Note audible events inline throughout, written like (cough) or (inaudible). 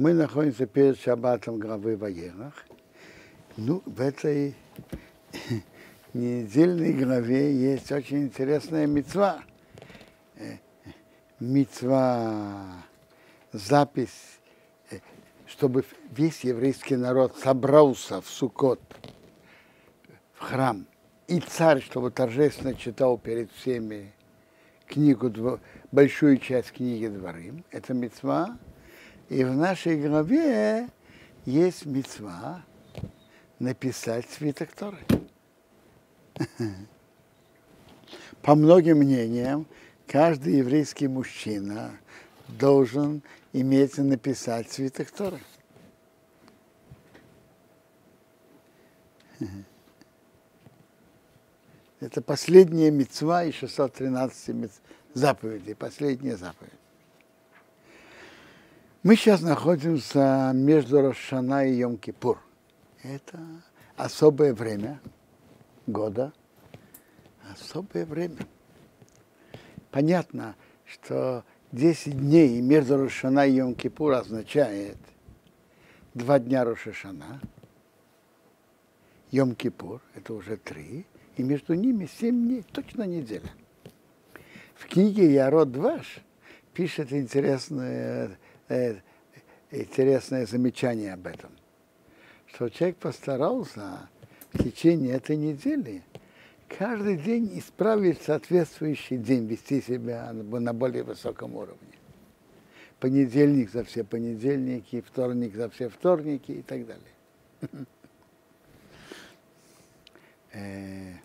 Мы находимся перед шаббатом главы Ваерах. Ну, в этой (coughs) недельной главе есть очень интересная мецва. Мецва, запись, чтобы весь еврейский народ собрался в Сукот, в храм, и царь, чтобы торжественно читал перед всеми книгу, большую часть книги Дворим. Это мецва. И в нашей главе есть мецва написать свиток Торы. (laughs) По многим мнениям, каждый еврейский мужчина должен иметь и написать свиток Торы. (laughs) Это последняя мецва из 613 заповедей, последняя заповедь. Мы сейчас находимся между Рошана и Йом-Кипур. Это особое время года, особое время. Понятно, что 10 дней между Рошана и Йом-Кипур означает два дня Рошашана, Йом-Кипур, это уже три, и между ними 7 дней, точно неделя. В книге Ярод Дваш пишет интересное интересное замечание об этом, что человек постарался в течение этой недели каждый день исправить соответствующий день, вести себя на более высоком уровне. Понедельник за все понедельники, вторник за все вторники и так далее. (laughs)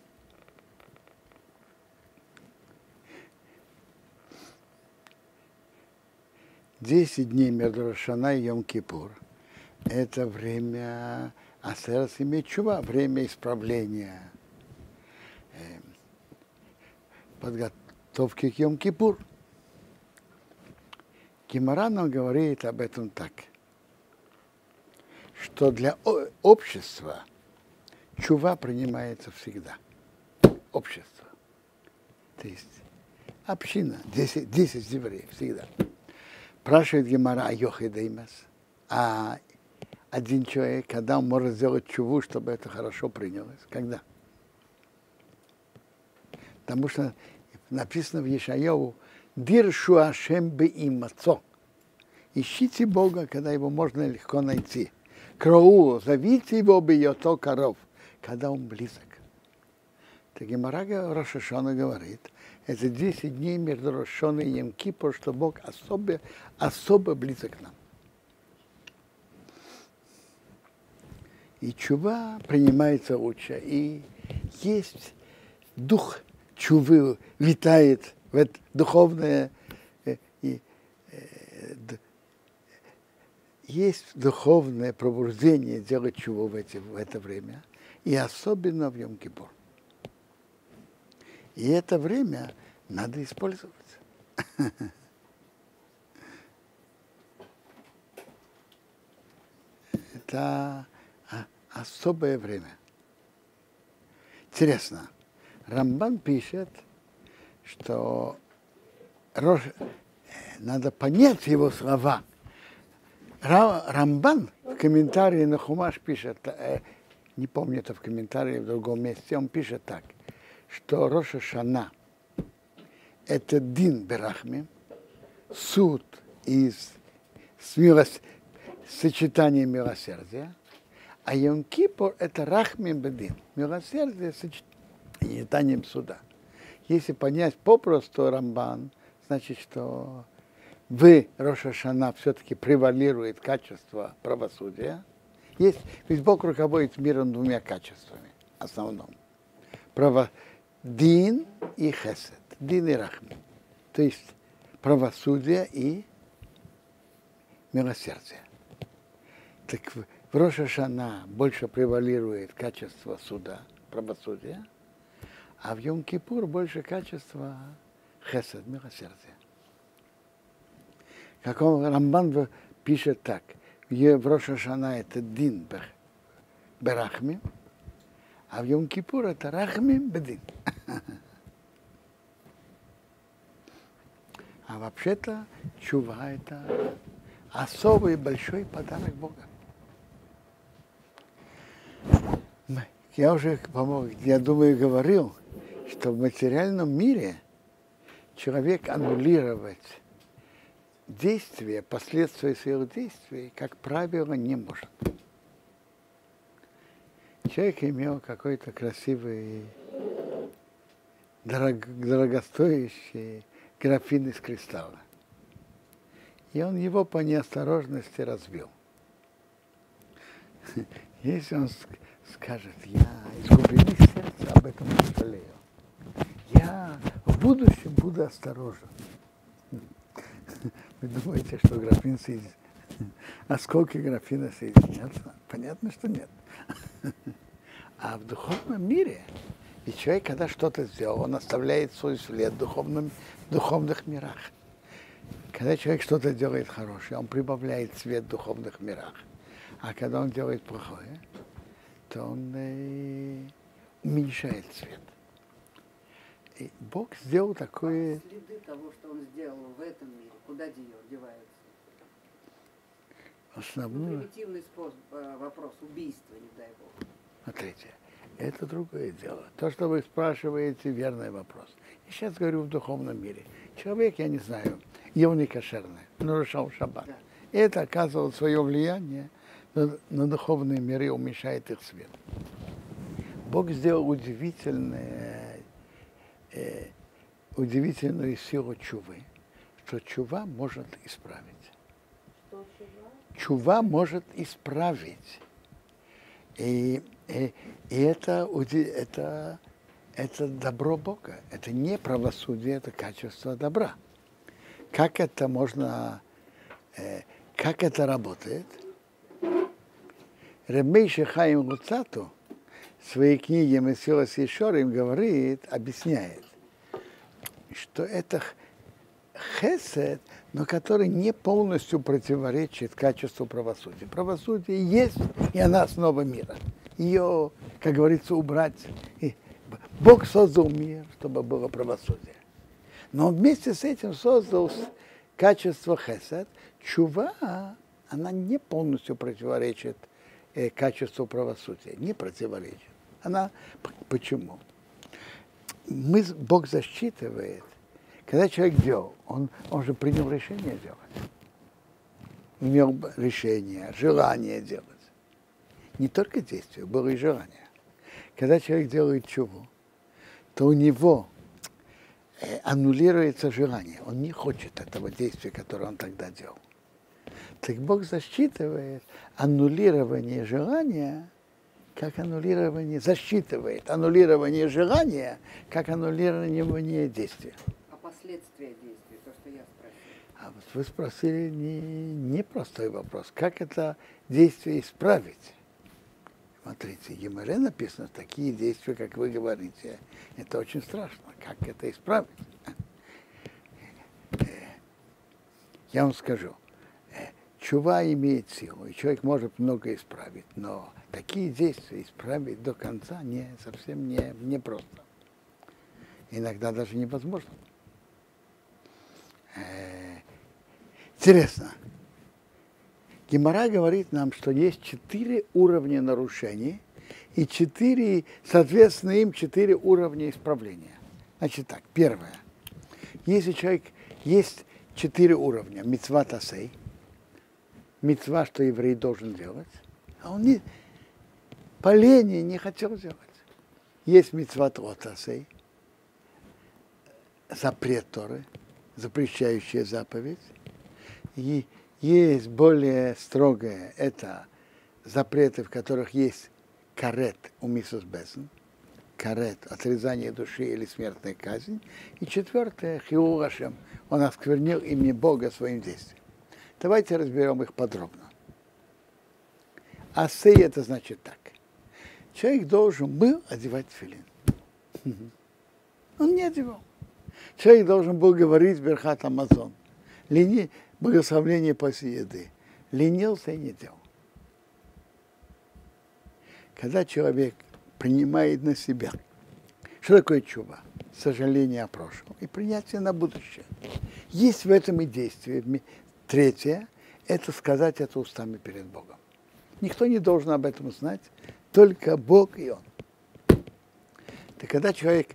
Э, Десять дней между Рошана и Йом-Кипур – это время Асерас имеет чува, время исправления, э, подготовки к Йом-Кипур. Гимара нам говорит об этом так, что для общества чува принимается всегда. Общество. То есть община, 10, 10 евреев всегда. Спрашивает Гемара о Йохидеймас. А один человек, когда он может сделать чуву, чтобы это хорошо принялось? Когда? Потому что написано в Ешаеву, Диршу Ашем бы имацо. Ищите Бога, когда его можно легко найти. Кроу, зовите его бы йото коров, когда он близок. Так Гемара Рошашона говорит, это 10 дней между Рошоной и Емкипор, что Бог особо, особо близок к нам. И чува принимается лучше. И есть дух чувы, витает в это духовное, э, и, э, есть духовное пробуждение делать чуву в, эти, в это время, и особенно в Йом-Кипур. И это время надо использовать. (laughs) Это особое время. Интересно, Рамбан пишет, что надо понять его слова. Рамбан в комментарии на Хумаш пишет, э, не помню это в комментарии в другом месте, он пишет так – что Роша Шана – это Дин Берахми, суд из с милос, сочетания милосердия, а Йом Кипур – это Рахмим Бедин, милосердие с сочетанием суда. Если понять попросту Рамбан, значит, что вы, Роша Шана, все-таки превалирует качество правосудия. Есть, ведь Бог руководит миром двумя качествами, основном. Право, Дин и Хесед. Дин и Рахми. То есть правосудие и милосердие. Так в Роша Шана больше превалирует качество суда, правосудия, а в Йом-Кипур больше качества хесед, милосердия. Как он, Рамбан пишет так, в Роша Шана это дин берахми, а в Йом-Кипур это рахмим бедин. А вообще-то чува это особый большой подарок Бога. Я уже, я думаю, говорил, что в материальном мире человек аннулировать действия, последствия своих действий, как правило, не может. Человек имел какой-то красивый, дорог, дорогостоящий графин из кристалла. И он его по неосторожности разбил. (laughs) Если он скажет, я из глубины сердца об этом не жалею, я в будущем буду осторожен. (laughs) Вы думаете, что графин соединится? (laughs) Осколки графина соединятся? Понятно, что нет. А в духовном мире, и человек, когда что-то сделал, он оставляет свой след в духовном, духовных мирах. Когда человек что-то делает хорошее, он прибавляет свет в духовных мирах. А когда он делает плохое, то он э, уменьшает свет. И Бог сделал такое... А следы того, что он сделал в этом мире, куда деваются? Основное... Ну, примитивный способ, э, вопрос убийства, не дай Бог. Смотрите, это другое дело. То, что вы спрашиваете, верный вопрос. Я сейчас говорю в духовном мире. Человек, я не знаю, ел не кошерный, нарушал шаббат. И это оказывало свое влияние на, на духовные миры, уменьшает их свет. Бог сделал удивительное, э, удивительную силу чувы, что чува может исправить. Что чува? Чува может исправить. И и, и это, это, это добро Бога. Это не правосудие, это качество добра. Как это можно, э, как это работает? Ремейши Хаим Луцату в своей книге Месилас Ешорим говорит, объясняет, что это хесед, но который не полностью противоречит качеству правосудия. Правосудие есть, и она основа мира ее, как говорится, убрать. И Бог создал мир, чтобы было правосудие. Но вместе с этим создал качество хесед. Чува, она не полностью противоречит э, качеству правосудия, не противоречит. Она почему? Мы, Бог засчитывает, когда человек делал, он, он же принял решение делать. Имел решение, желание делать не только действие, было и желание. Когда человек делает чуву, то у него э, аннулируется желание. Он не хочет этого действия, которое он тогда делал. Так Бог засчитывает аннулирование желания, как аннулирование, засчитывает аннулирование желания, как аннулирование действия. А последствия действия, то, что я спросил? А вот вы спросили не, не простой вопрос. Как это действие исправить? Смотрите, в Гимаре написано такие действия, как вы говорите. Это очень страшно. Как это исправить? Э, я вам скажу. Э, чува имеет силу, и человек может много исправить, но такие действия исправить до конца не, совсем не, не просто. Иногда даже невозможно. Э, интересно, Гемора говорит нам, что есть четыре уровня нарушений и четыре, соответственно, им четыре уровня исправления. Значит так, первое. Если человек есть четыре уровня, мецва тасей, мецва, что еврей должен делать, а он не, по лени не хотел делать. Есть мецва тасей, запрет Торы, запрещающая заповедь, и есть более строгое, это запреты, в которых есть карет у мисус Безн, карет, отрезание души или смертная казнь. И четвертое, хиурашем, он осквернил имя Бога своим действием. Давайте разберем их подробно. Асей это значит так. Человек должен был одевать филин. Он не одевал. Человек должен был говорить Берхат Амазон. Лини, благословление после еды. Ленился и не делал. Когда человек принимает на себя, что такое чува? Сожаление о прошлом и принятие на будущее. Есть в этом и действие. Третье, это сказать это устами перед Богом. Никто не должен об этом знать, только Бог и Он. Так когда человек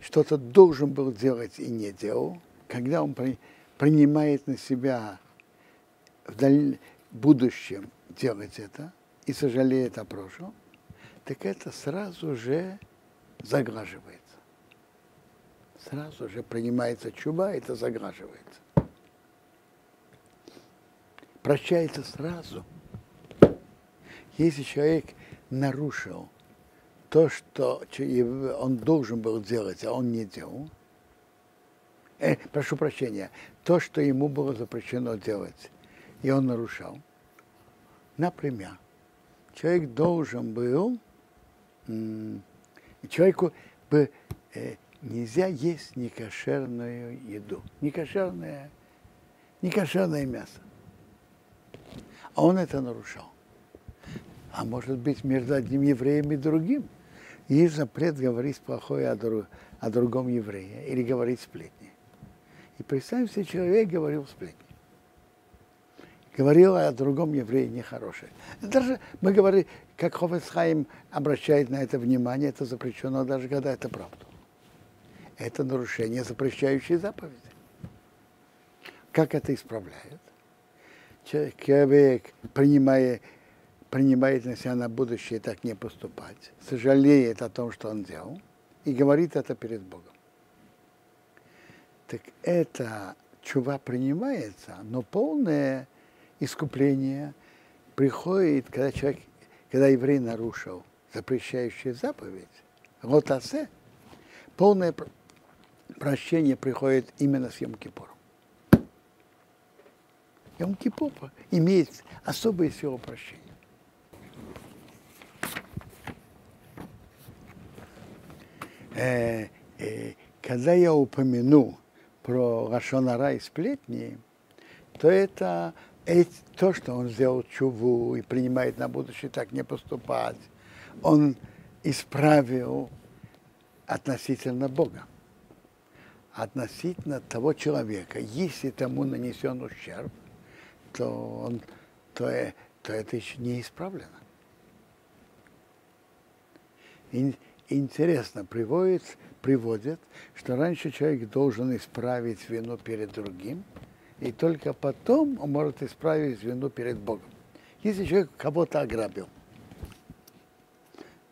что-то должен был делать и не делал, когда он при, принимает на себя в будущем делать это и сожалеет о прошлом, так это сразу же заграживается. Сразу же принимается чуба, это заграживается. Прощается сразу. Если человек нарушил то, что он должен был делать, а он не делал, э, прошу прощения, то, что ему было запрещено делать, и он нарушал. Например, человек должен был, человеку бы э, нельзя есть некошерную еду, некошерное, некошерное мясо. А он это нарушал. А может быть между одним евреем и другим – есть запрет говорить плохое о, друг, о другом еврее или говорить сплетни. И представим себе, человек говорил сплетни. Говорил о другом еврее нехорошее. Даже мы говорим, как Хофесхайм обращает на это внимание, это запрещено даже когда это правда. Это нарушение запрещающей заповеди. Как это исправляет? Человек, принимая принимает на себя на будущее так не поступать, сожалеет о том, что он делал, и говорит это перед Богом. Так это чува принимается, но полное искупление приходит, когда человек, когда еврей нарушил запрещающую заповедь, вот асе, полное прощение приходит именно с Йом-Кипуром. Йом-Кипур имеет особое силу прощения. э, э, когда я упомяну про Рашонара и сплетни, то это, это то, что он сделал чуву и принимает на будущее так не поступать. Он исправил относительно Бога. Относительно того человека, если тому нанесен ущерб, то, он, то, э, то это еще не исправлено. И, интересно приводит, приводит, что раньше человек должен исправить вину перед другим, и только потом он может исправить вину перед Богом. Если человек кого-то ограбил,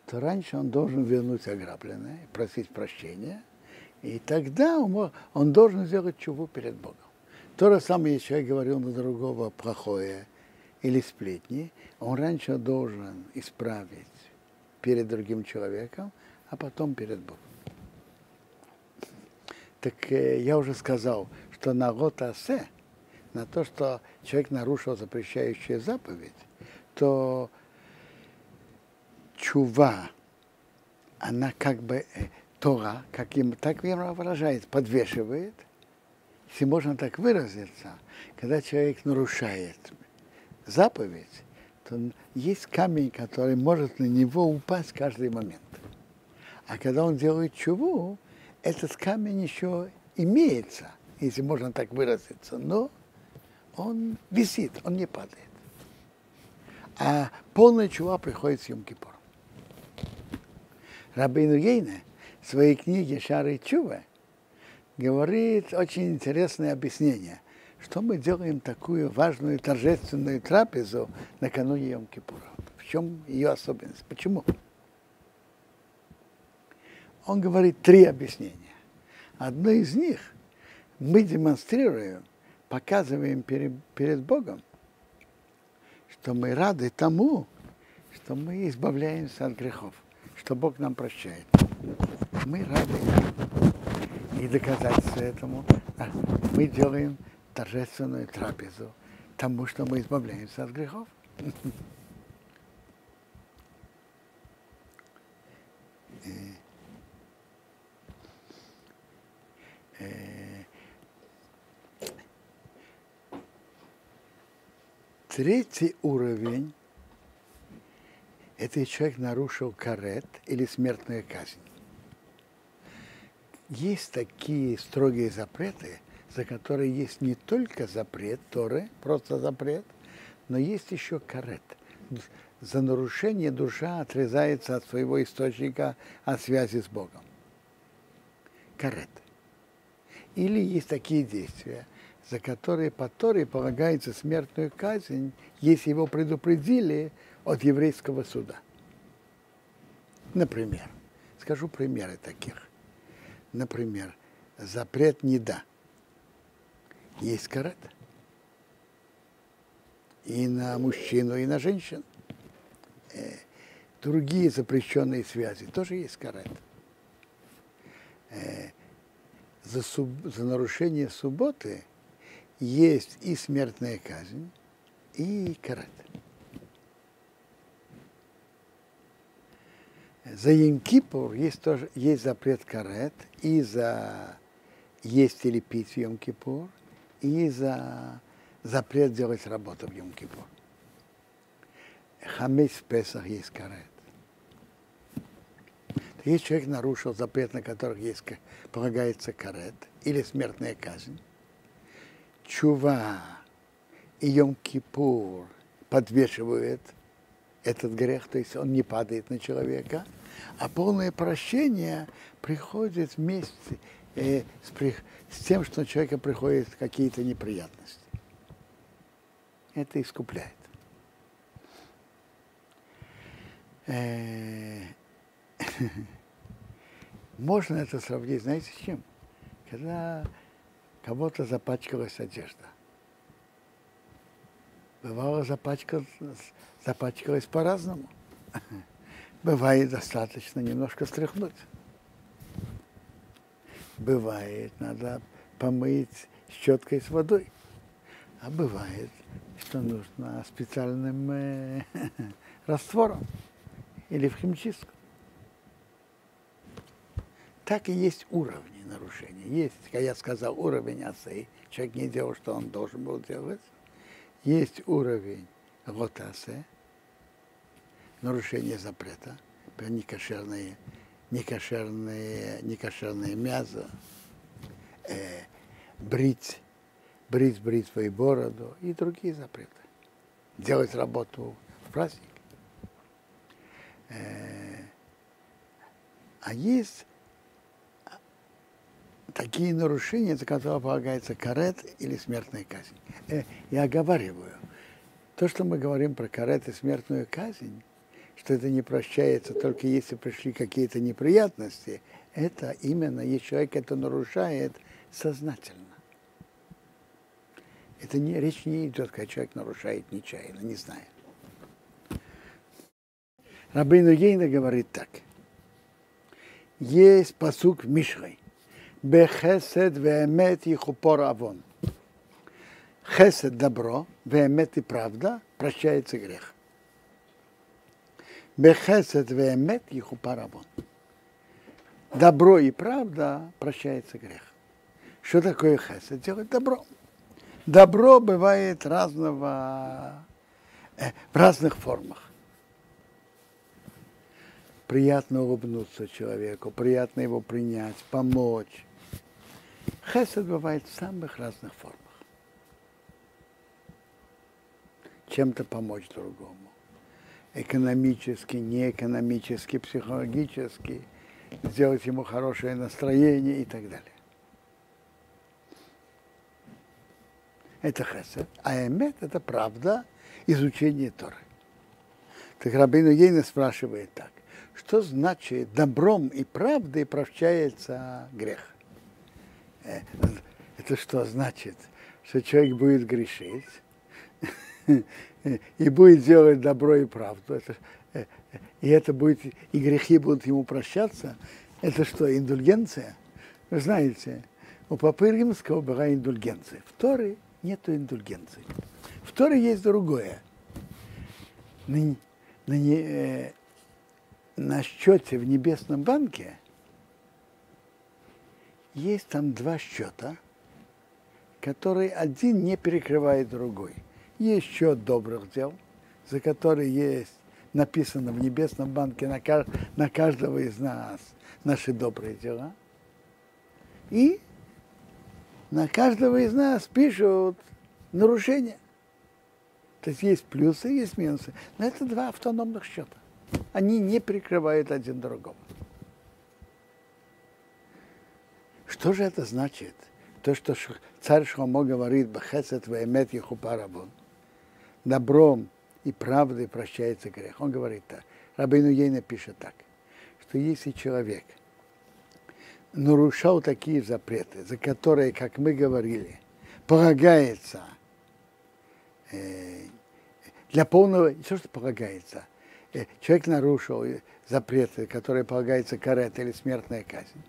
то раньше он должен вернуть ограбленное, просить прощения, и тогда он, он должен сделать чуву перед Богом. То же самое, если человек говорил на другого плохое или сплетни, он раньше должен исправить перед другим человеком, а потом перед Богом. Так э, я уже сказал, что на Готасе, на то, что человек нарушил запрещающую заповедь, то чува, она как бы э, Тора, как им, так им выражает, подвешивает, если можно так выразиться, когда человек нарушает заповедь, то есть камень, который может на него упасть каждый момент. А когда он делает чуву, этот камень еще имеется, если можно так выразиться, но он висит, он не падает. А полная чува приходит с Йом-Кипуром. Рабейну Ейне в своей книге «Шары Чува» говорит очень интересное объяснение, что мы делаем такую важную торжественную трапезу накануне Йом-Кипура. В чем ее особенность? Почему? Он говорит три объяснения. Одно из них мы демонстрируем, показываем перед, перед Богом, что мы рады тому, что мы избавляемся от грехов, что Бог нам прощает. Мы рады. И доказательство этому мы делаем торжественную трапезу тому, что мы избавляемся от грехов. (laughs) Третий уровень – это человек нарушил карет или смертную казнь. Есть такие строгие запреты, за которые есть не только запрет Торы, просто запрет, Но есть еще карет. За нарушение душа отрезается от своего источника, от связи с Богом. Карет. Или есть такие действия, за которые по Торе полагается смертную казнь, если его предупредили от еврейского суда. Например, скажу примеры таких. Например, запрет не да. Есть карет. И на мужчину, и на женщину. Э, другие запрещенные связи тоже есть карет. За, суб, за нарушение субботы есть и смертная казнь, и карет. За Йом-Кипур есть, тоже, есть запрет карет, и за есть или пить в Йом-Кипур, и за запрет делать работу в Йом-Кипур. Хамец в Песах есть карет. Если человек нарушил запрет, на которых есть, полагается карет, или смертная казнь, чува и Йом-Кипур подвешивают этот грех, то есть он не падает на человека, а полное прощение приходит вместе э, с, при, с тем, что у человека приходят какие-то неприятности. Это искупляет. Э, (laughs) можно это сравнить, знаете, с чем? Когда кого-то запачкалась одежда. Бывало, запачкалась, запачкалась по-разному. (laughs) Бывает достаточно немножко стряхнуть. Бывает, надо помыть щеткой с водой. А бывает, что нужно специальным э, (laughs) раствором или в химчистку. Так и есть уровни нарушения. Есть, как я сказал, уровень асы. Человек не делал, что он должен был делать. Есть уровень ротасе, нарушение запрета, некошерное, некошерное, некошерное мясо, э, брить, брить и бороду и другие запреты. Делать работу в праздник. Э, а есть такие нарушения, за которые полагается карет или смертная казнь. Э, я оговариваю. То, что мы говорим про карет и смертную казнь, что это не прощается только если пришли какие-то неприятности, это именно если человек это нарушает сознательно. Это не, речь не идет, когда человек нарушает нечаянно, не знает. Рабейну Ейна говорит так. Есть посук в. Бехесед веемет и хупор авон. Хесед – добро, веемет и правда, прощается грех. Бехесед веемет и хупор авон. Добро и правда прощается грех. Что такое хесед? Делать добро. Добро бывает разного, э, в разных формах приятно улыбнуться человеку, приятно его принять, помочь. Хесед бывает в самых разных формах. Чем-то помочь другому. Экономически, неэкономически, психологически, сделать ему хорошее настроение и так далее. Это хесед. А эмет – это правда изучение Торы. Так Рабину Ейна спрашивает так. Что значит добром и правдой прощается грех? Э, это что значит? Что человек будет грешить (laughs) и будет делать добро и правду. Это, э, и это будет, и грехи будут ему прощаться. Это что, индульгенция? Вы знаете, у Папы Римского была индульгенция. В Торе нету индульгенции. В Торе есть другое. На, на, э, на счете в небесном банке есть там два счета, которые один не перекрывает другой. Есть счет добрых дел, за который есть написано в небесном банке на, на каждого из нас наши добрые дела. И на каждого из нас пишут нарушения. То есть есть плюсы, есть минусы. Но это два автономных счета. Они не прикрывают один другого. Что же это значит? То, что царь Шломо говорит, Бахесет ваэмет ехупарабон. Добром и правдой прощается грех. Он говорит так. Рабину Ейна пишет так, что если человек нарушал такие запреты, за которые, как мы говорили, полагается э, для полного, то, что полагается, э, человек нарушил запреты, которые полагается карет или смертная казнь,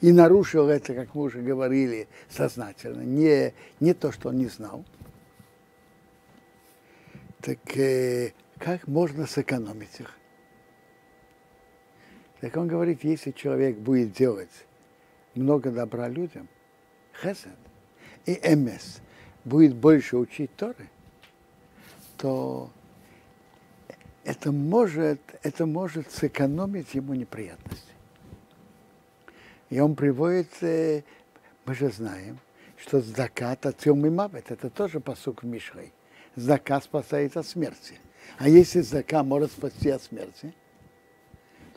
и нарушил это, как мы уже говорили, сознательно, не, не то, что он не знал, так э, как можно сэкономить их? Так он говорит, если человек будет делать много добра людям, хесед, и МС будет больше учить Торы, то это может, это может сэкономить ему неприятности. И он приводит, э, мы же знаем, что закат от и мавет, это тоже посук в Мишрой. Зака спасает от смерти. А если зака может спасти от смерти,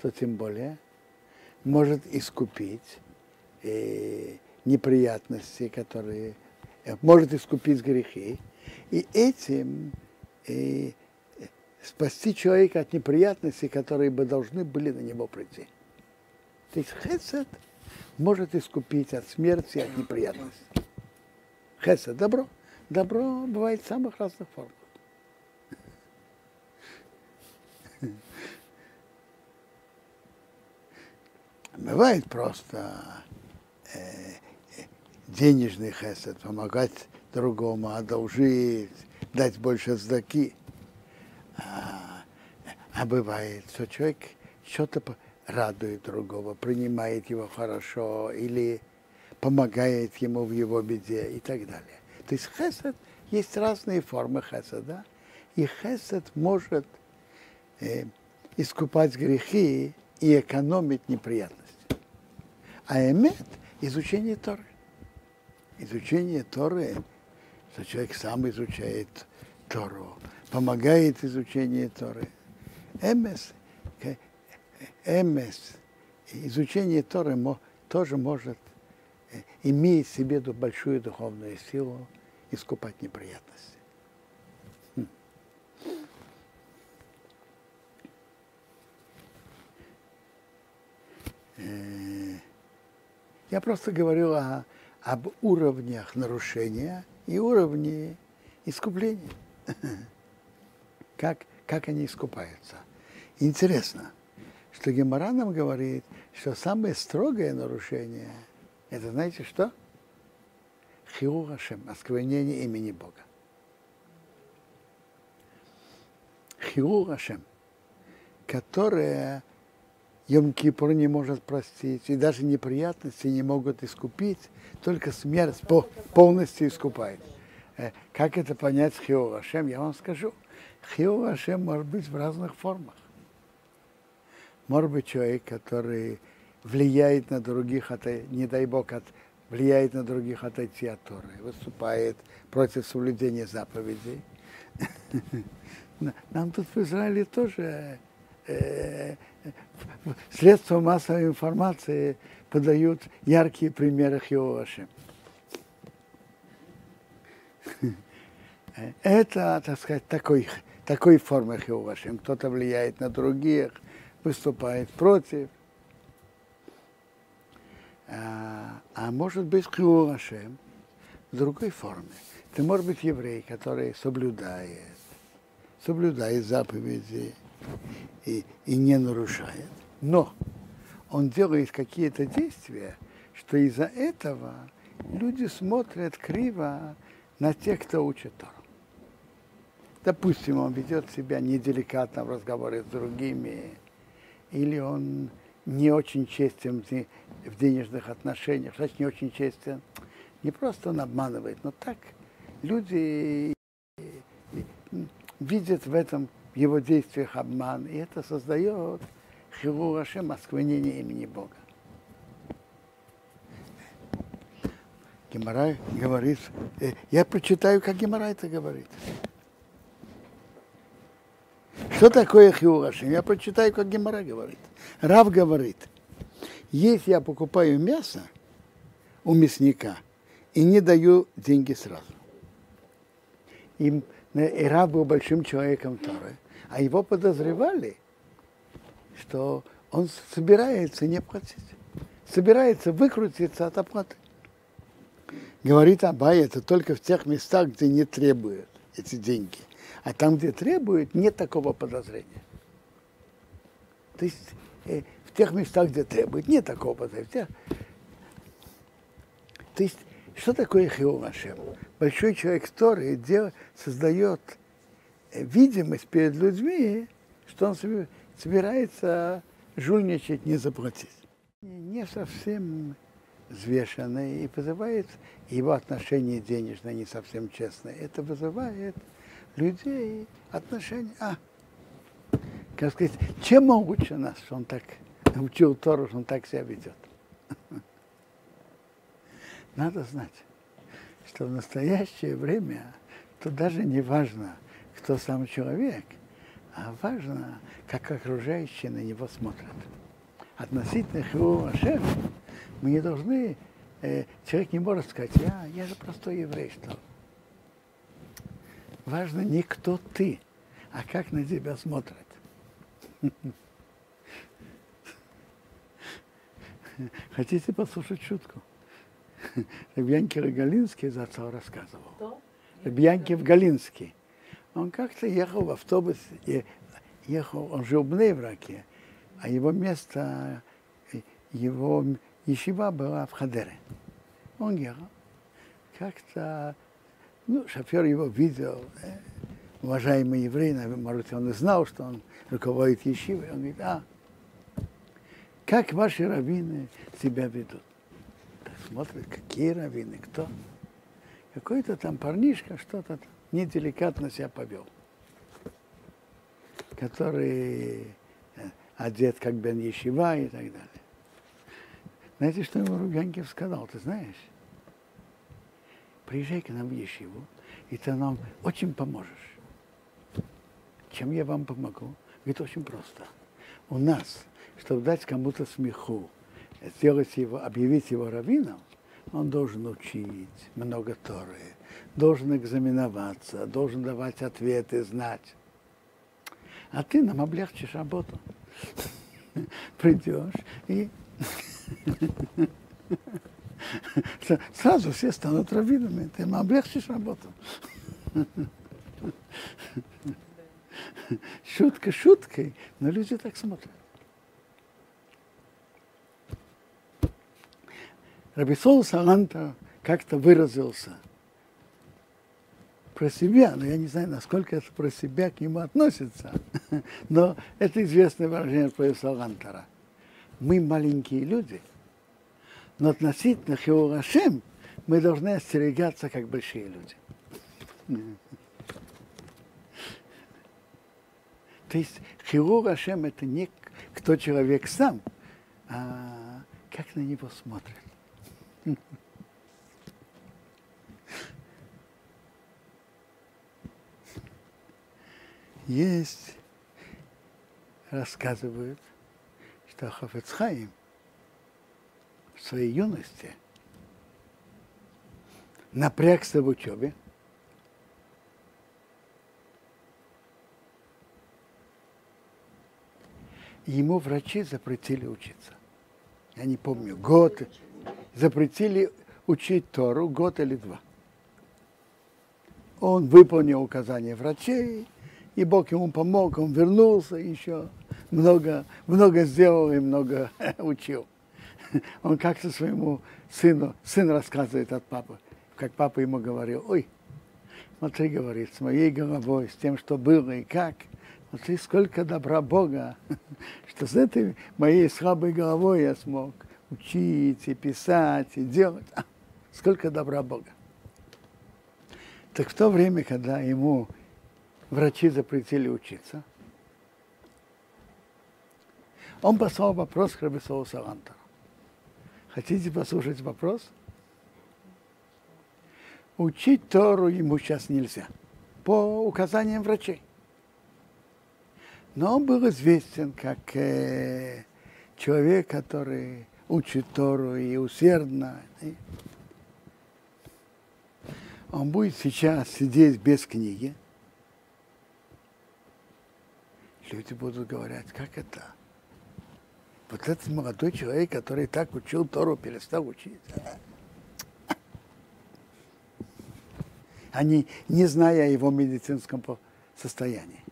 то тем более может искупить э, неприятности, которые э, может искупить грехи, и этим э, спасти человека от неприятностей, которые бы должны были на него прийти. То есть хесед может искупить от смерти, от неприятностей. Хесед – добро. Добро бывает в самых разных формах. Бывает просто э, денежный хесед, помогать другому, одолжить, дать больше сдаки. А, а бывает, что человек что-то радует другого, принимает его хорошо или помогает ему в его беде и так далее. То есть хесед, есть разные формы хеседа, и хесед может э, искупать грехи и экономить неприятности. А эмет – изучение Торы. Изучение Торы, что человек сам изучает Тору, помогает изучению Торы. Эмес, эмес, изучение Торы тоже может э, иметь в себе большую духовную силу искупать неприятности. Хм. Э, я просто говорю о, об уровнях нарушения и уровне искупления. (laughs) Как, как они искупаются. Интересно, что Гемора нам говорит, что самое строгое нарушение, это знаете что? Хиу Хашем, осквернение имени Бога. Хиу Хашем, которое Йом-Кипур не может простить, и даже неприятности не могут искупить, только смерть полностью искупает. Э, как это понять с Хио Ашем, я вам скажу. Хио Ашем может быть в разных формах. Может быть человек, который влияет на других, не дай Бог, от, влияет на других отойти от Торы, выступает против соблюдения заповедей. (laughs) Нам тут в Израиле тоже э, средства массовой информации подают яркие примеры Хиоши. (laughs) Это, так сказать, такой, такой формы Хиоши. Кто-то влияет на других, выступает против. А, а может быть Хиоши в другой форме. Ты может быть еврей, который соблюдает, соблюдает заповеди, и, и не нарушает. Но он делает какие-то действия, что из-за этого люди смотрят криво на тех, кто учит Тору. Допустим, он ведет себя неделикатно в разговоре с другими, или он не очень честен в денежных отношениях, значит, не очень честен. Не просто он обманывает, но так люди видят в этом в его действиях обман, и это создает хилу Рашем, осквернение имени Бога. Гемора говорит, э, я прочитаю, как Гемора это говорит. Что такое хиурашим? Я прочитаю, как Гемора говорит. Рав говорит, если я покупаю мясо у мясника и не даю деньги сразу, и, и Рав был большим человеком Торы, а его подозревали, что он собирается не платить, собирается выкрутиться от оплаты. Говорит Абай, это только в тех местах, где не требуют эти деньги. А там, где требуют, нет такого подозрения. То есть э, в тех местах, где требуют, нет такого подозрения. То есть, что такое Хиомашем? Большой человек Торы создает э, видимость перед людьми, что он собирается жульничать, не заплатить. Не совсем взвешенное и вызывает его отношение денежное не совсем честное. Это вызывает людей отношения. А, как сказать, чем он лучше нас, что он так учил Тору, что он так себя ведет? (laughs) Надо знать, что в настоящее время то даже не важно, кто сам человек, а важно, как окружающие на него смотрят. Относительно его Ашем мы не должны, э, человек не может сказать, я, я же простой еврей, что важно не кто ты, а как на тебя смотрят. Хотите послушать шутку? Рабьянки Рогалинский за отца рассказывал. Рабьянки в Галинский. Он как-то ехал в автобусе, ехал, он жил в Нейвраке, а его место, его Ешива была в Хадере. Он ехал. Как-то, ну, шофер его видел, э, уважаемый еврей, может, он и знал, что он руководит Ешивой. Он говорит, а, как ваши раввины себя ведут? Так смотрит, какие раввины, кто? Какой-то там парнишка что-то неделикатно себя повел, который э, одет как Бен Ешива и так далее. Знаете, что ему Рубянкив сказал, ты знаешь? Приезжай к нам в Ешиву, и ты нам очень поможешь. Чем я вам помогу? Говорит, очень просто. У нас, чтобы дать кому-то смеху, сделать его, объявить его раввином, он должен учить много Торы, должен экзаменоваться, должен давать ответы, знать. А ты нам облегчишь работу. (laughs) Придешь и (laughs) Сразу все станут раввинами, ты им облегчишь работу. Шутка шуткой, но люди так смотрят. Рабисол Саланта как-то выразился про себя, но я не знаю, насколько это про себя к нему относится, но это известное выражение про Салантара мы маленькие люди, но относительно Хеурашем мы должны остерегаться, как большие люди. То есть Хирур Ашем это не кто человек сам, а как на него смотрят. Есть, рассказывают, что Хафецхайм в своей юности напрягся в учебе, ему врачи запретили учиться. Я не помню, год. Запретили учить Тору год или два. Он выполнил указания врачей, и Бог ему помог, он вернулся еще много, много сделал и много (laughs) учил. (laughs) Он как-то своему сыну, сын рассказывает от папы, как папа ему говорил, ой, смотри, говорит, с моей головой, с тем, что было и как, смотри, сколько добра Бога, (laughs) что с этой моей слабой головой я смог учить и писать и делать. А, сколько добра Бога. Так в то время, когда ему врачи запретили учиться, он послал вопрос к Рабисову Салантеру. Хотите послушать вопрос? Учить Тору ему сейчас нельзя, по указаниям врачей. Но он был известен как э, человек, который учит Тору и усердно. И он будет сейчас сидеть без книги. Люди будут говорить, как это? Вот этот молодой человек, который так учил Тору, перестал учить. Они, не зная о его медицинском состоянии.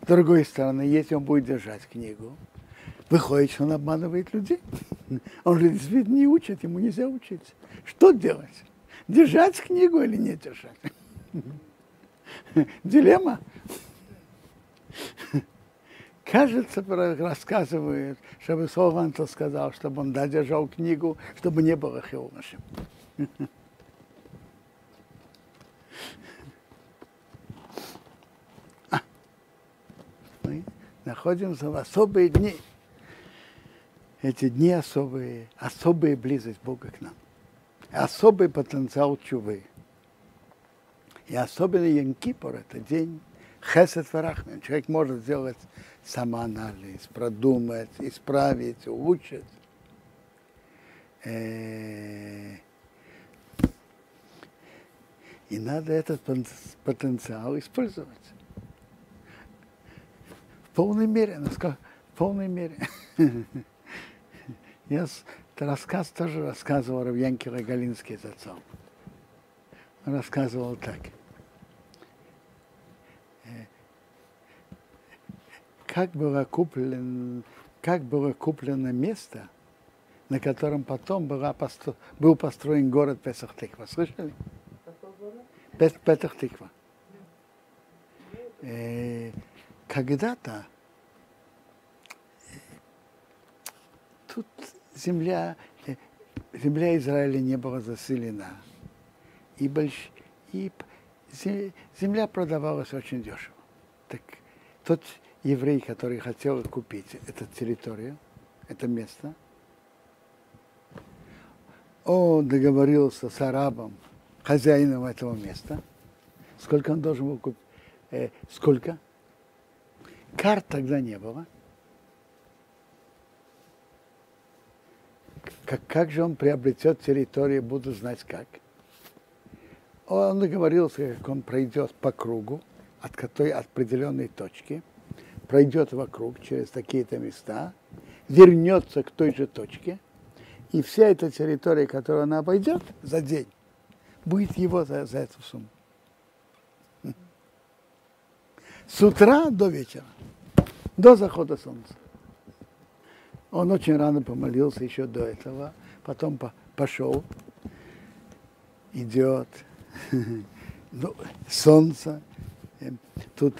С другой стороны, если он будет держать книгу, выходит, что он обманывает людей. Он же действительно не учит, ему нельзя учиться. Что делать? Держать книгу или не держать? Дилемма. Кажется, рассказывает, чтобы Солванто сказал, чтобы он да, держал книгу, чтобы не было хилношем. Мы находимся в особые дни. Эти дни особые, особая близость Бога к нам. Особый потенциал чувы. И особенно Янкипор – это день Хесед Варахмин. Человек может сделать самоанализ, продумать, исправить, улучшить. Э, и надо этот потенциал использовать. В полной мере, насколько, в полной мере. (laughs) Я рассказ тоже рассказывал Равьянки Рогалинский отцом. Он рассказывал так – как было куплено, как было куплено место, на котором потом была постро... был построен город Песах-Тыква. Слышали? Песах-Тыква. Э, когда-то э, тут земля, э, земля Израиля не была заселена. И, больш... и земля продавалась очень дешево. Так тот еврей, который хотел купить эту территорию, это место, он договорился с арабом, хозяином этого места, сколько он должен был купить, э, сколько? Карт тогда не было. Как, как же он приобретет территорию, буду знать как. Он договорился, как он пройдет по кругу от, той определенной точки – пройдет вокруг через такие-то места, вернется к той же точке, и вся эта территория, которую она обойдет за день, будет его за, за эту сумму. С утра до вечера, до захода солнца. Он очень рано помолился еще до этого, потом по пошел, идет, (laughs) ну, солнце, э, тут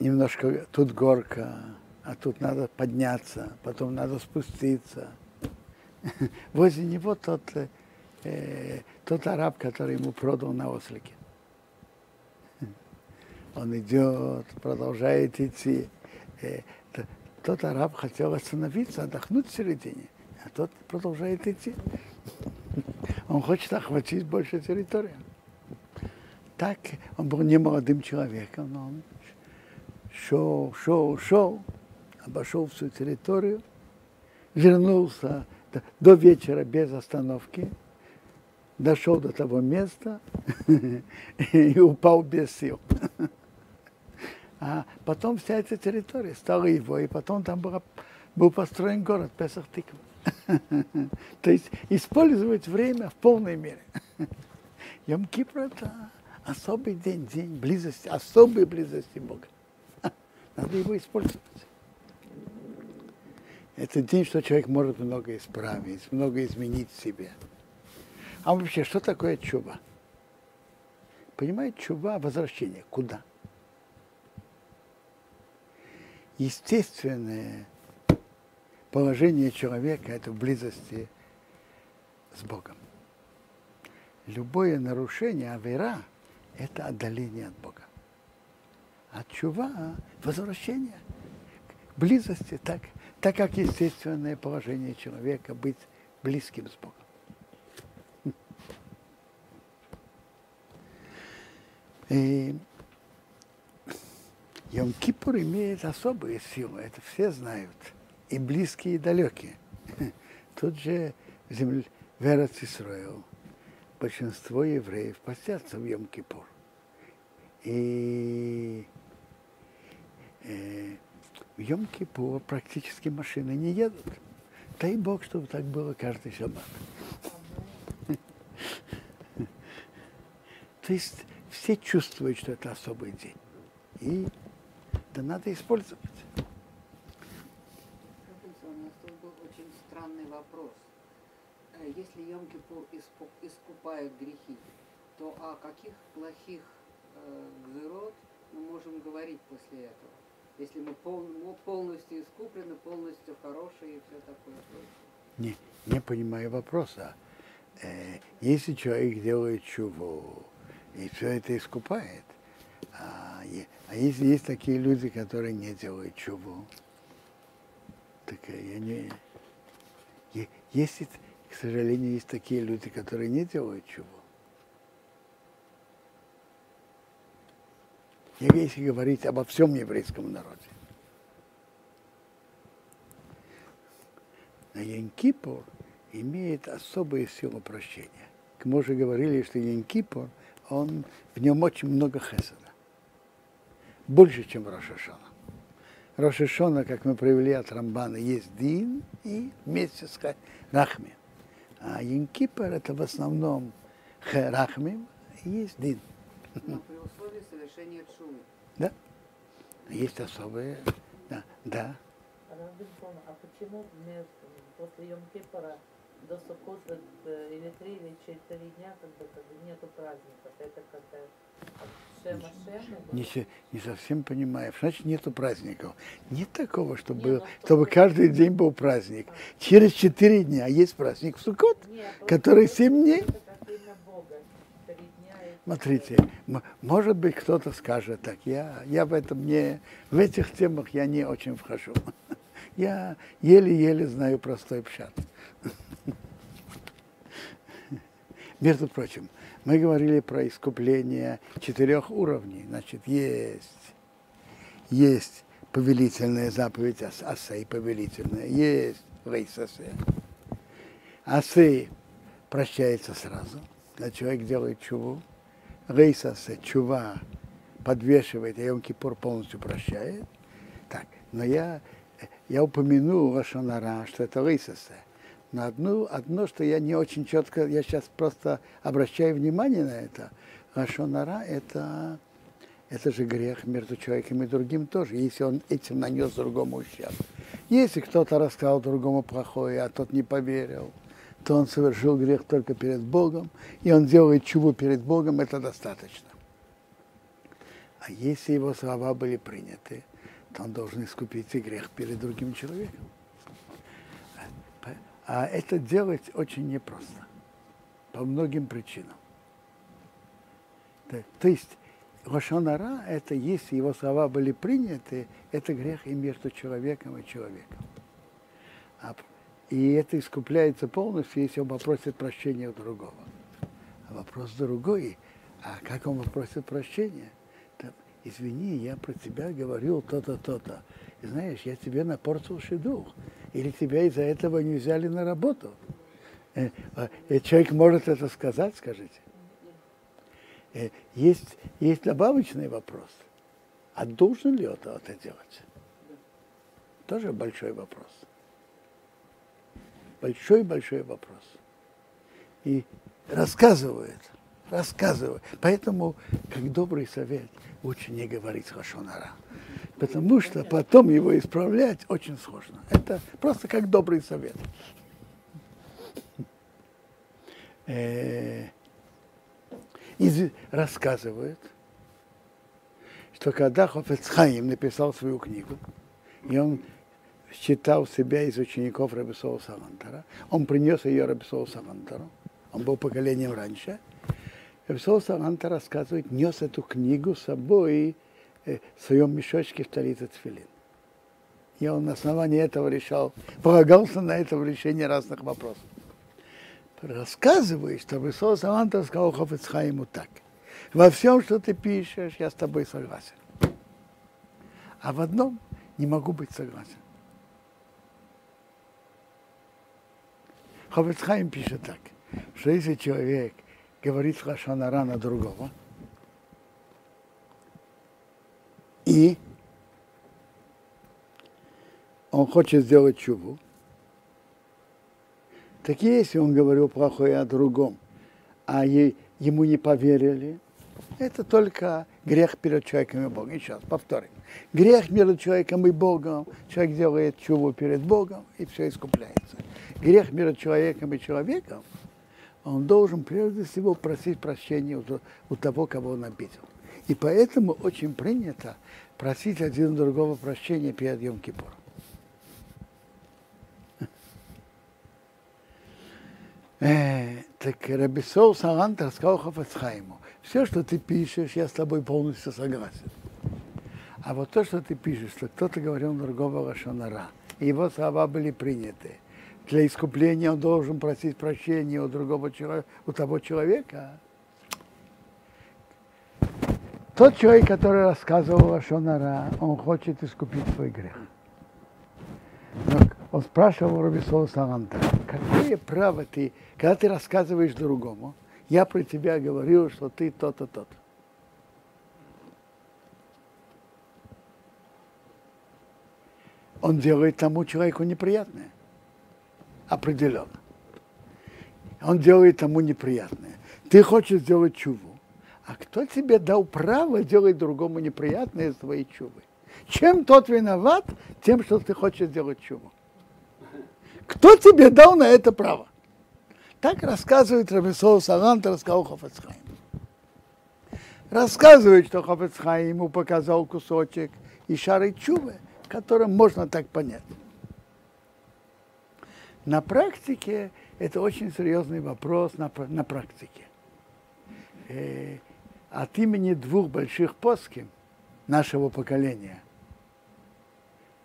немножко тут горка, а тут надо подняться, потом надо спуститься. (laughs) Возле него тот, э, тот араб, который ему продал на ослике. (laughs) Он идет, продолжает идти. Э, тот араб хотел остановиться, отдохнуть в середине, а тот продолжает идти. (laughs) Он хочет охватить больше территорию. Так, он был не молодым человеком, но он шел, шел, шел, обошел всю территорию, вернулся до вечера без остановки, дошел до того места (laughs) и упал без сил. (laughs) А потом вся эта территория стала его, и потом там была, был построен город Песах Тыква. (laughs) То есть использовать время в полной мере. Йом Кипр это особый день, день близости, особой близости Бога. (laughs) Надо его использовать. Это день, что человек может много исправить, много изменить в себе. А вообще, что такое чуба? Понимаете, чуба – возвращение. Куда? Естественное положение человека – это в близости с Богом. Любое нарушение, авера – это отдаление от Бога. А чува – возвращение к близости, так, так как естественное положение человека быть близким с Богом. И Йом-Кипур имеет особые силы, это все знают, и близкие, и далекие. Тут же в земле в Израил большинство евреев постятся в Йом-Кипур. И э, в Йом-Кипур практически машины не едут. Дай Бог, чтобы так было каждый шаббат. То есть все чувствуют, что это особый день. И да надо использовать. Был очень странный вопрос. Э, Если Йом-Кипур искупает грехи, то о каких плохих э, гзерот мы можем говорить после этого? Если мы пол- полностью искуплены, полностью хорошие и все такое. Не, не понимаю вопроса. Э, если человек делает чуву, и все это искупает, а, е- а если есть такие люди, которые не делают чуву, так э, я не... Если, сожалению, есть такие люди, которые не делают Я если говорить обо всем еврейском народе. А Янкипур имеет особую силу прощения. Как мы уже говорили, что Янкипур, он, в нем очень много хесада. Больше, чем Рошашона. Рошашона, как мы привели от Рамбана, есть Дин и вместе с Ха- Рахми. А Янкипур это в основном Хе- Рахмим и есть Дин. Но при условии совершения чувы. Да? Есть особые. Да, да. А почему после Йом-Кипра до Суккот э, или три или четыре дня как бы, как бы нету праздников? Это Шема? Не, не совсем понимаю. Значит, нету праздников. Нет такого, чтобы, Не, был- ну, что чтобы каждый день был праздник. Через четыре дня есть праздник в Суккот, Нет, который семь дней. Смотрите, может быть, кто-то скажет так. Я, я в этом не, в этих темах я не очень вхожу. (laughs) Я еле-еле знаю простой пшат. (laughs) Между прочим, мы говорили про искупление четырех уровней. Значит, есть, есть повелительная заповедь ас- Асей, повелительная, есть рейс Асей. Асей прощается сразу, когда человек делает чуву. Рейс Асей, чува подвешивает, и Йом Кипур полностью прощает. Так, но я, я упомянул Рошанара, что это рейс Асей. Но одно, что я не очень четко, я сейчас просто обращаю внимание на это. Рашонара это, это же грех между человеком и другим тоже, если он этим нанес другому ущерб. Если кто-то рассказал другому плохое, а тот не поверил, то он совершил грех только перед Богом, и он делает чего перед Богом, это достаточно. А если его слова были приняты, то он должен искупить и грех перед другим человеком. А это делать очень непросто. По многим причинам. То есть Рошонара, это если его слова были приняты, это грех и между человеком и человеком. А и это искупляется полностью, если он попросит прощения у другого. А вопрос другой, а как он попросит прощения? Там, Извини, я про тебя говорил то-то, то-то. И знаешь, я тебе напортил шедух. Или тебя из-за этого не взяли на работу. Э, а, э, Человек может это сказать, скажите. Э, Есть, есть добавочный вопрос. А должен ли это, это делать? Тоже большой вопрос. Большой-большой вопрос. И рассказывает, рассказывает. Поэтому, как добрый совет, лучше не говорить хашонара. Потому что потом его исправлять очень сложно. Это просто как добрый совет. Э, из- рассказывает, что когда Хофецхаим написал свою книгу, и он считал себя из учеников Рабисова Салантара, он принес ее Рабисову Салантару, он был поколением раньше, Рабисов Салантар рассказывает, нес эту книгу с собой в своем мешочке в столице Цфилин. И он на основании этого решал, полагался на это в решении разных вопросов. Рассказывает, что Рабисов Салантар сказал Хофецхаиму так. Во всем, что ты пишешь, я с тобой согласен. А в одном не могу быть согласен. Ховецхайм пишет так, что если человек говорит лашонара на другого, и он хочет сделать чуву, так если он говорил плохое о другом, а ему не поверили, это только грех перед человеком и Богом. Еще раз повторим. Грех между человеком и Богом. Человек делает чуву перед Богом, и все искупляется. Грех между человеком и человеком, он должен прежде всего просить прощения у того, кого он обидел. И поэтому очень принято просить один другого прощения перед Йом Кипуром. (laughs) Э, так Рабисол Салант рассказал Хафацхайму. Все, что ты пишешь, я с тобой полностью согласен. А вот то, что ты пишешь, что кто-то говорил другого Лашонара, и его слова были приняты, для искупления он должен просить прощения у другого человека, у того человека. Тот человек, который рассказывал Лашонара, он хочет искупить свой грех. Но он спрашивал у Рабисола Саланта, какое право ты, когда ты рассказываешь другому, я про тебя говорил, что ты то-то, то-то. Он делает тому человеку неприятное. Определенно. Он делает тому неприятное. Ты хочешь сделать чуву. А кто тебе дал право делать другому неприятное из твоей чувы? Чем тот виноват? Тем, что ты хочешь сделать чуву. Кто тебе дал на это право? Так рассказывает Рабисол Салант, рассказал Хофецхайм. Рассказывает, что Хофецхайм ему показал кусочек и шары чувы, которым можно так понять. На практике это очень серьезный вопрос на, на практике. От имени двух больших поским нашего поколения,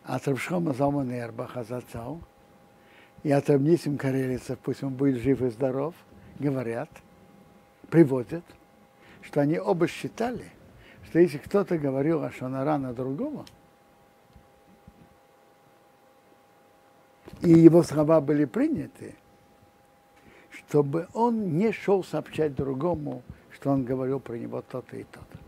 от Равшома Залмана и Арбаха Зацау, и от Амнисим Карелицев, пусть он будет жив и здоров, говорят, приводят, что они оба считали, что если кто-то говорил о Шонара на другого, и его слова были приняты, чтобы он не шел сообщать другому, что он говорил про него то-то и то-то.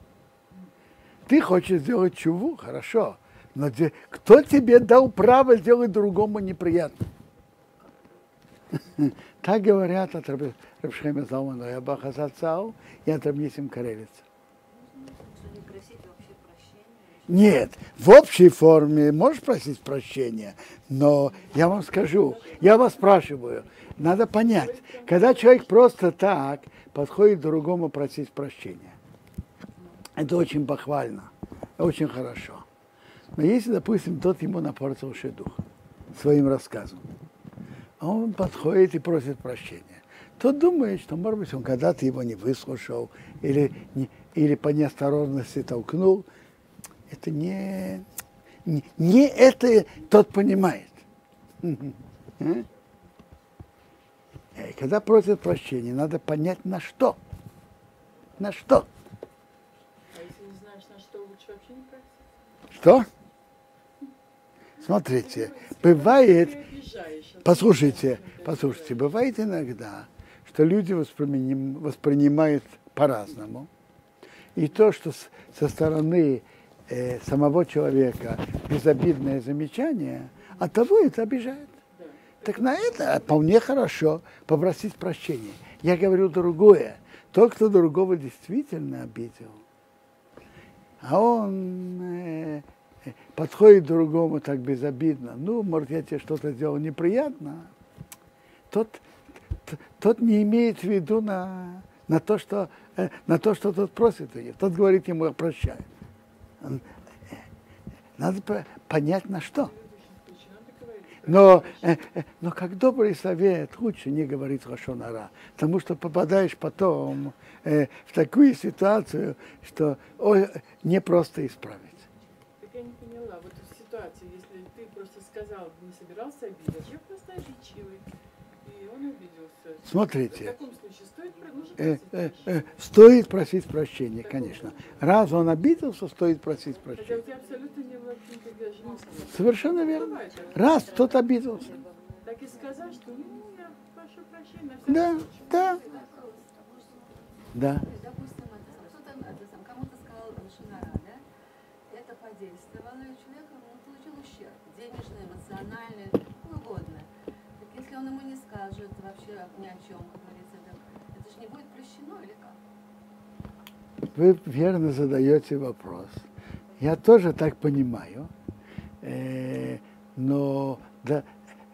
Ты хочешь сделать чуву, хорошо, но кто тебе дал право сделать другому неприятно? (laughs) Так говорят от Рабшхема Залмана и Абаха Зацау и от Рабнисим Карелица. Нет, в общей форме можешь просить прощения, но я вам скажу, я вас спрашиваю, надо понять, когда человек просто так подходит другому просить прощения, это очень похвально, очень хорошо. Но если, допустим, тот ему напортил дух своим рассказом, а он подходит и просит прощения. Тот думает, что, может быть, он когда-то его не выслушал или, не, или по неосторожности толкнул. Это не, не, не это тот понимает. А? Э, когда просят прощения, надо понять на что. На что. А если не знаешь, на что, лучше вообще не просить? Что? Смотрите, бывает, послушайте, послушайте, бывает иногда, что люди воспринимают по-разному. И то, что со стороны э, самого человека безобидное замечание, от того это обижает. Так на это вполне хорошо попросить прощения. Я говорю другое. Тот, кто другого действительно обидел, а он э, подходит к другому так безобидно, ну, может, я тебе что-то сделал неприятно, тот, тот не имеет в виду на, на, то, что, э, на то, что тот просит ее. Тот говорит ему, прощай. Э, надо понять, на что. Но, э, но как добрый совет, лучше не говорить лошонара, потому что попадаешь потом э, в такую ситуацию, что о, не просто исправить. Я не поняла, вот в ситуации, если ты просто сказал, не собирался обидеть, я просто обидчивый. И Он обиделся. В Смотрите, таком случае стоит продолжить э, просить э, прощения? э, стоит просить прощения, конечно. Раз он обиделся, стоит просить Хотя у прощения. тебя абсолютно не было никогда женского. Совершенно верно. Раз кто-то обиделся. Так и сказать, что ну, я прошу прощения Да, да, да. Допустим, кому-то сказал да? Это подействовало, и человек ну, получил ущерб, денежный, эмоциональный, какой угодно. Так если он ему не скажет вообще ни о чем, как говорится, так это же не будет прощено или как? Вы верно задаете вопрос. Я тоже так понимаю. Э, но да,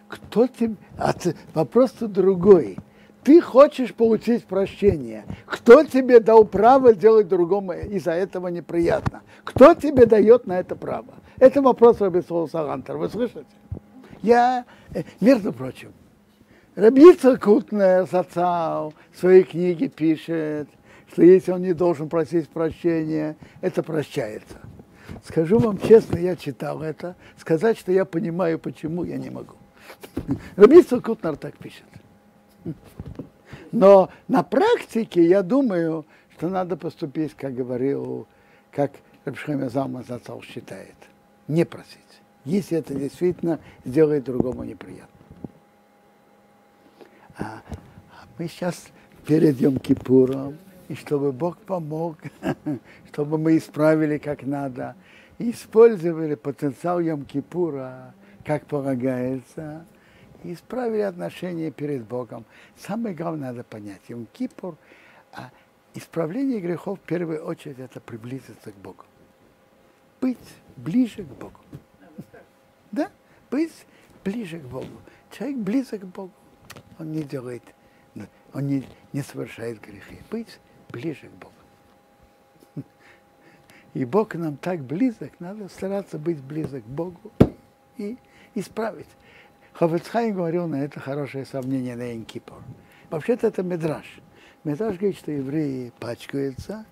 кто тебе... А вопрос-то другой. Ты хочешь получить прощение. Кто тебе дал право делать другому из-за этого неприятно? Кто тебе дает на это право? Это вопрос Рабисола Сагантер. Вы слышите? Я, э, между прочим, Рабица Кутнер Сацау в своей книге пишет, что если он не должен просить прощения, это прощается. Скажу вам честно, я читал это. Сказать, что я понимаю, почему, я не могу. Рабица Кутнер так пишет. Но на практике я думаю, что надо поступить, как говорил, как Рабшхайма Залман Зацал считает. Не просить. Если это действительно сделает другому неприятно. А, мы сейчас перед Йом Кипуром, и чтобы Бог помог, (laughs) чтобы мы исправили как надо, и использовали потенциал Йом Кипура, как полагается, и исправили отношения перед Богом. Самое главное надо понять, Йом Кипур, а исправление грехов в первую очередь это приблизиться к Богу. Быть ближе к Богу. (laughs) Да, быть ближе к Богу. Человек близок к Богу, он не делает, он не, не совершает грехи. Быть ближе к Богу. И Бог нам так близок, надо стараться быть близок к Богу и исправить. Хавецхайм говорил на это хорошее сомнение на Инкипор. Вообще-то это Медраж. Медраж говорит, что евреи пачкаются,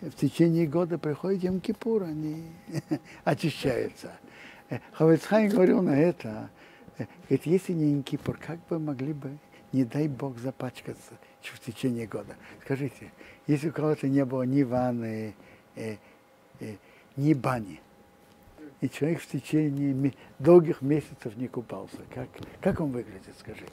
в течение года приходит Йом Кипур, они (laughs) очищаются. Хавецхайм говорил на это, э, говорит, если не Йом Кипур, как бы могли бы, не дай Бог, запачкаться в течение года? Скажите, если у кого-то не было ни ванны, э, э, ни бани, и человек в течение долгих месяцев не купался, как, как он выглядит, скажите?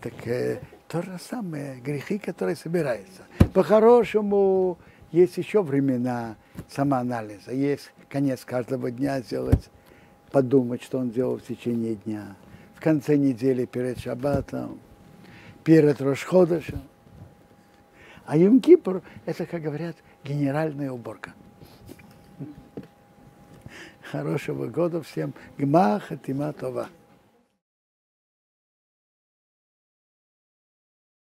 Так э, то же самое, грехи, которые собираются. По-хорошему, есть еще времена самоанализа. Есть конец каждого дня сделать, подумать, что он делал в течение дня. В конце недели перед шаббатом, перед Рошходышем. А Юм-Кипр – это, как говорят, генеральная уборка. Хорошего года всем. Гмаха, Тима, Това.